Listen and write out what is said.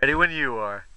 Ready when you are.